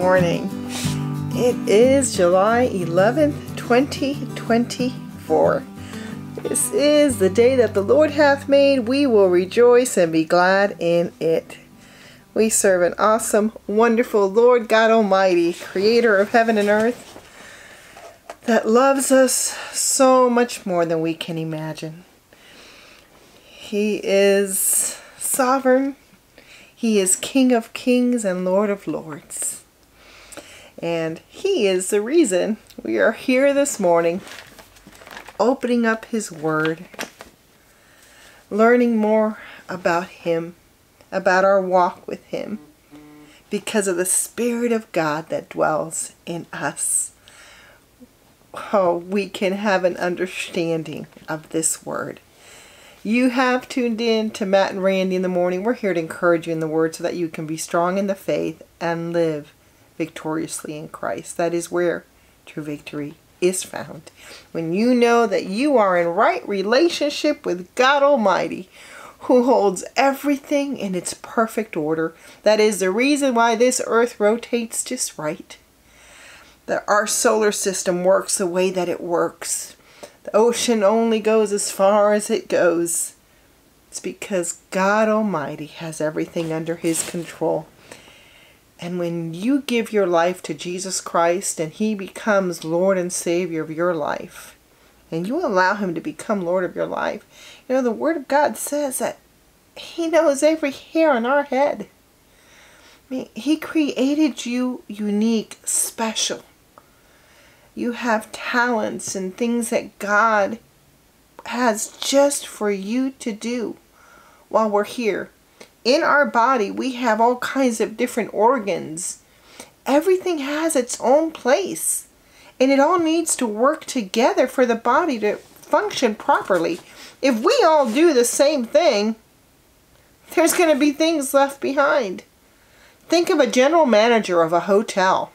morning. It is July 11th, 2024. This is the day that the Lord hath made. We will rejoice and be glad in it. We serve an awesome, wonderful Lord God Almighty, creator of heaven and earth, that loves us so much more than we can imagine. He is sovereign. He is King of kings and Lord of lords. And He is the reason we are here this morning, opening up His Word, learning more about Him, about our walk with Him, because of the Spirit of God that dwells in us. Oh, we can have an understanding of this Word. You have tuned in to Matt and Randi in the morning. We're here to encourage you in the Word so that you can be strong in the faith and live victoriously in Christ. That is where true victory is found. When you know that you are in right relationship with God Almighty, who holds everything in its perfect order. That is the reason why this earth rotates just right. That our solar system works the way that it works. The ocean only goes as far as it goes. It's because God Almighty has everything under His control. And when you give your life to Jesus Christ and He becomes Lord and Savior of your life, and you allow Him to become Lord of your life, you know, the Word of God says that He knows every hair on our head. I mean, He created you unique, special. You have talents and things that God has just for you to do while we're here in our body, we have all kinds of different organs. Everything has its own place. And it all needs to work together for the body to function properly. If we all do the same thing, there's going to be things left behind. Think of a general manager of a hotel.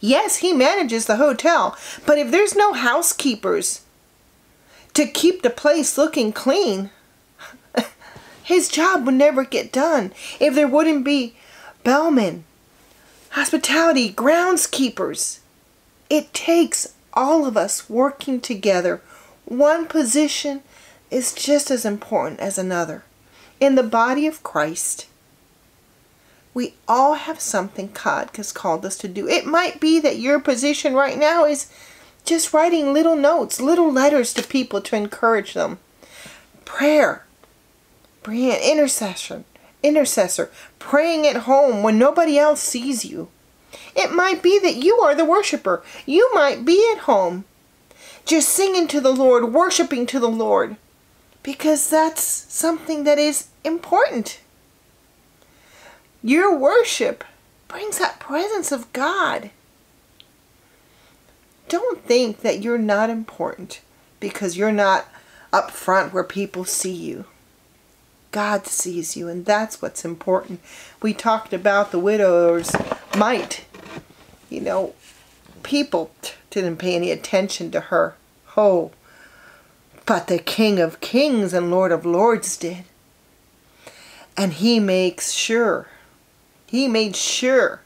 Yes, he manages the hotel, but if there's no housekeepers to keep the place looking clean, his job would never get done if there wouldn't be bellmen, hospitality, groundskeepers. It takes all of us working together. One position is just as important as another. In the body of Christ, we all have something God has called us to do. It might be that your position right now is just writing little notes, little letters to people to encourage them. Prayer Praying intercession, intercessor, praying at home when nobody else sees you. It might be that you are the worshiper. You might be at home, just singing to the Lord, worshiping to the Lord, because that's something that is important. Your worship brings that presence of God. Don't think that you're not important because you're not up front where people see you. God sees you, and that's what's important. We talked about the widow's mite. You know, people didn't pay any attention to her. Oh, but the King of Kings and Lord of Lords did. And he makes sure, he made sure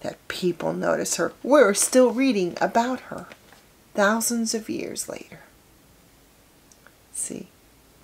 that people notice her. We're still reading about her thousands of years later. See,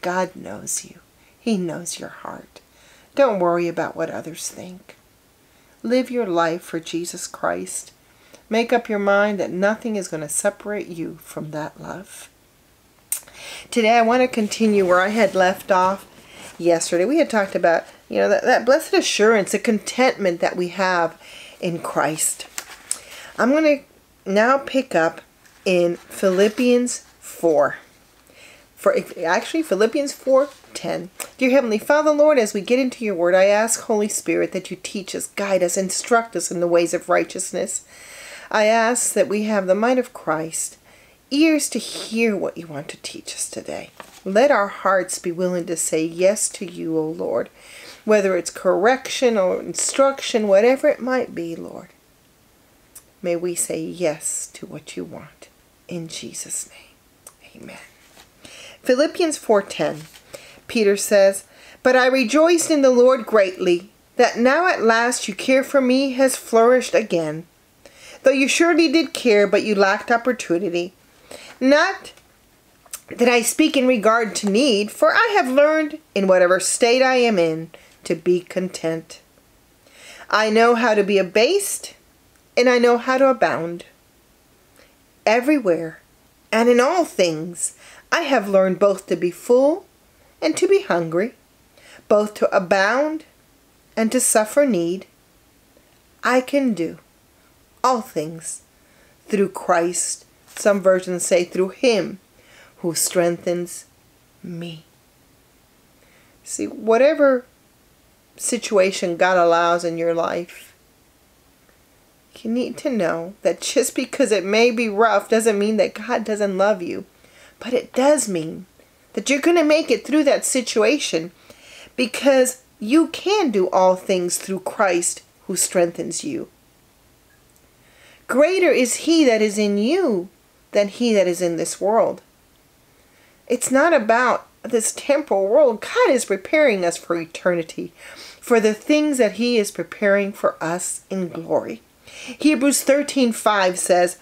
God knows you. He knows your heart. Don't worry about what others think. Live your life for Jesus Christ. Make up your mind that nothing is going to separate you from that love. Today I want to continue where I had left off yesterday. We had talked about, you know, that, that blessed assurance, the contentment that we have in Christ. I'm going to now pick up in Philippians 4. For actually Philippians 4 10. Dear Heavenly Father, Lord, as we get into your word, I ask, Holy Spirit, that you teach us, guide us, instruct us in the ways of righteousness. I ask that we have the mind of Christ, ears to hear what you want to teach us today. Let our hearts be willing to say yes to you, O Lord, whether it's correction or instruction, whatever it might be, Lord. May we say yes to what you want. In Jesus' name, amen. Philippians 4.10 Peter says, But I rejoiced in the Lord greatly that now at last you care for me has flourished again. Though you surely did care, but you lacked opportunity. Not that I speak in regard to need, for I have learned, in whatever state I am in, to be content. I know how to be abased, and I know how to abound. Everywhere and in all things, I have learned both to be full and to be hungry, both to abound and to suffer need. I can do all things through Christ. Some versions say through Him who strengthens me. See, whatever situation God allows in your life, you need to know that just because it may be rough doesn't mean that God doesn't love you. But it does mean that you're going to make it through that situation because you can do all things through Christ who strengthens you. Greater is he that is in you than he that is in this world. It's not about this temporal world. God is preparing us for eternity, for the things that he is preparing for us in glory. Hebrews 13:5 says,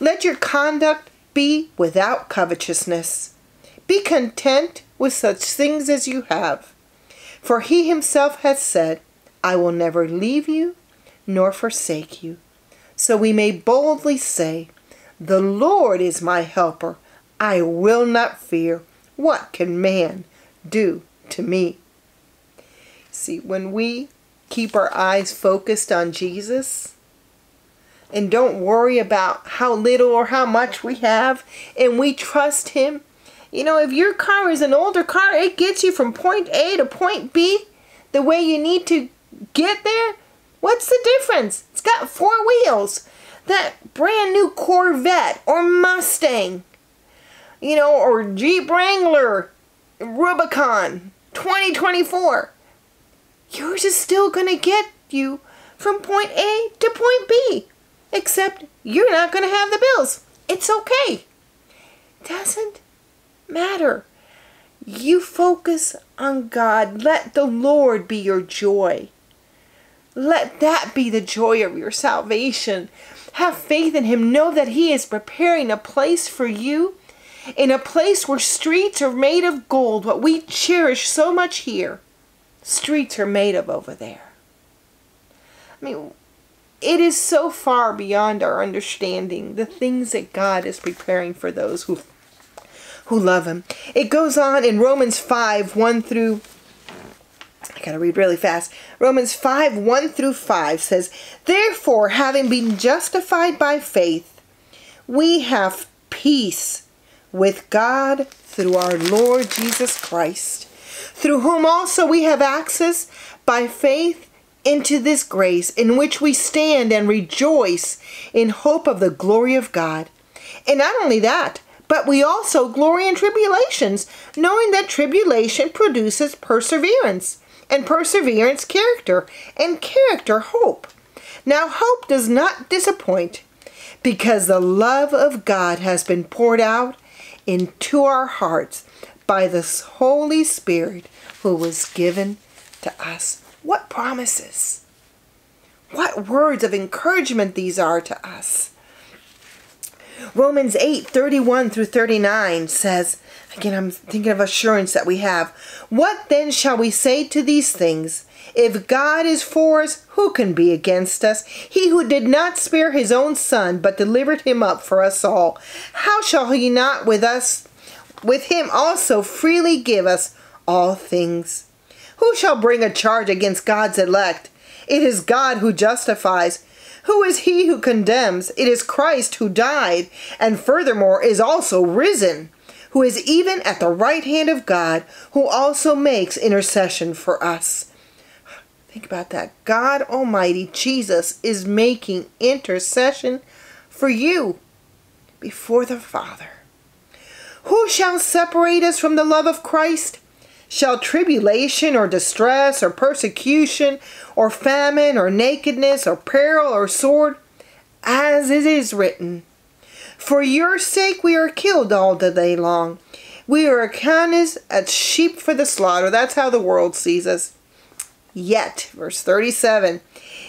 "Let your conduct be without covetousness. Be content with such things as you have. For he himself has said, I will never leave you nor forsake you. So we may boldly say, The Lord is my helper. I will not fear. What can man do to me? See, when we keep our eyes focused on Jesus and don't worry about how little or how much we have and we trust Him, you know, if your car is an older car, it gets you from point A to point B the way you need to get there. What's the difference? It's got four wheels. That brand new Corvette or Mustang you know, or Jeep Wrangler, Rubicon 2024. Yours is still going to get you from point A to point B. Except you're not going to have the bills. It's okay. Doesn't matter. You focus on God. Let the Lord be your joy. Let that be the joy of your salvation. Have faith in Him. Know that He is preparing a place for you in a place where streets are made of gold, what we cherish so much here, streets are made of over there. I mean, it is so far beyond our understanding the things that God is preparing for those who who love him. It goes on in Romans 5 1 through I gotta read really fast. Romans 5 1 through 5 says, Therefore, having been justified by faith, we have peace with God through our Lord Jesus Christ, through whom also we have access by faith into this grace in which we stand and rejoice in hope of the glory of God. And not only that, but we also glory in tribulations, knowing that tribulation produces perseverance, and perseverance, character, and character, hope. Now, hope does not disappoint, because the love of God has been poured out into our hearts by the Holy Spirit who was given to us. What promises! What words of encouragement these are to us. Romans 8 31 through 39 says, again, I'm thinking of assurance that we have. What then shall we say to these things? If God is for us, who can be against us? He who did not spare his own son, but delivered him up for us all, how shall he not with us, with him also freely give us all things? Who shall bring a charge against God's elect? It is God who justifies. Who is he who condemns? It is Christ who died, and furthermore is also risen, who is even at the right hand of God, who also makes intercession for us. Think about that. God Almighty, Jesus, is making intercession for you before the Father. Who shall separate us from the love of Christ? Shall tribulation or distress or persecution or famine or nakedness or peril or sword? As it is written, For your sake we are killed all the day long. We are accounted as sheep for the slaughter. That's how the world sees us. Yet, verse 37,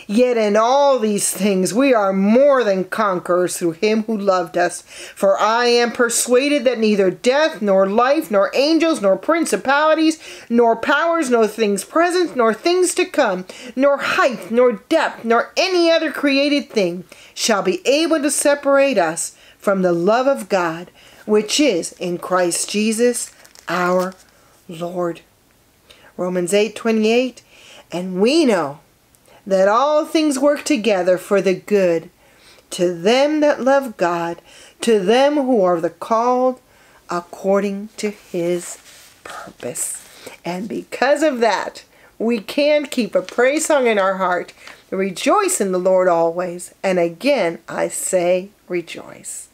yet in all these things we are more than conquerors through him who loved us. For I am persuaded that neither death, nor life, nor angels, nor principalities, nor powers, nor things present, nor things to come, nor height, nor depth, nor any other created thing shall be able to separate us from the love of God, which is in Christ Jesus our Lord. Romans 8 28 and we know that all things work together for the good to them that love God, to them who are the called according to his purpose. And because of that, we can keep a praise song in our heart. Rejoice in the Lord always. And again, I say rejoice.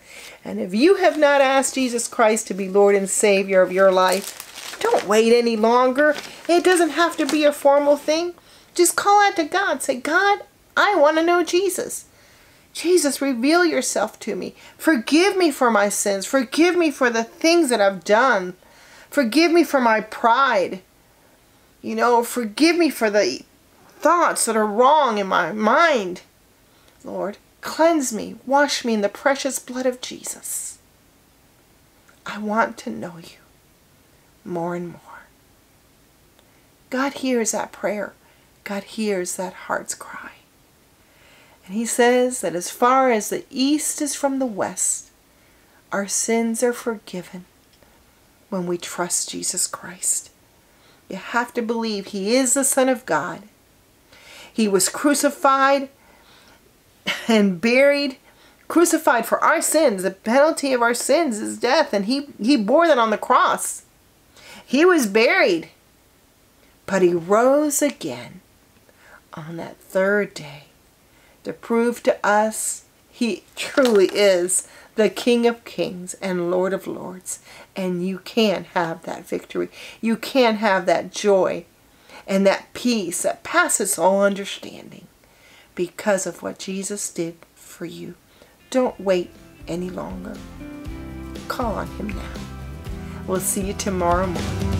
And if you have not asked Jesus Christ to be Lord and Savior of your life, don't wait any longer. It doesn't have to be a formal thing. Just call out to God. Say, God, I want to know Jesus. Jesus, reveal yourself to me. Forgive me for my sins. Forgive me for the things that I've done. Forgive me for my pride. You know, forgive me for the thoughts that are wrong in my mind. Lord, cleanse me. Wash me in the precious blood of Jesus. I want to know you more and more. God hears that prayer. God hears that heart's cry. And He says that as far as the east is from the west, our sins are forgiven when we trust Jesus Christ. You have to believe He is the Son of God. He was crucified and buried, crucified for our sins. The penalty of our sins is death, and He, he bore that on the cross. He was buried, but he rose again on that third day to prove to us he truly is the King of Kings and Lord of Lords. And you can have that victory. You can have that joy and that peace that passes all understanding because of what Jesus did for you. Don't wait any longer. Call on him now. We'll see you tomorrow morning.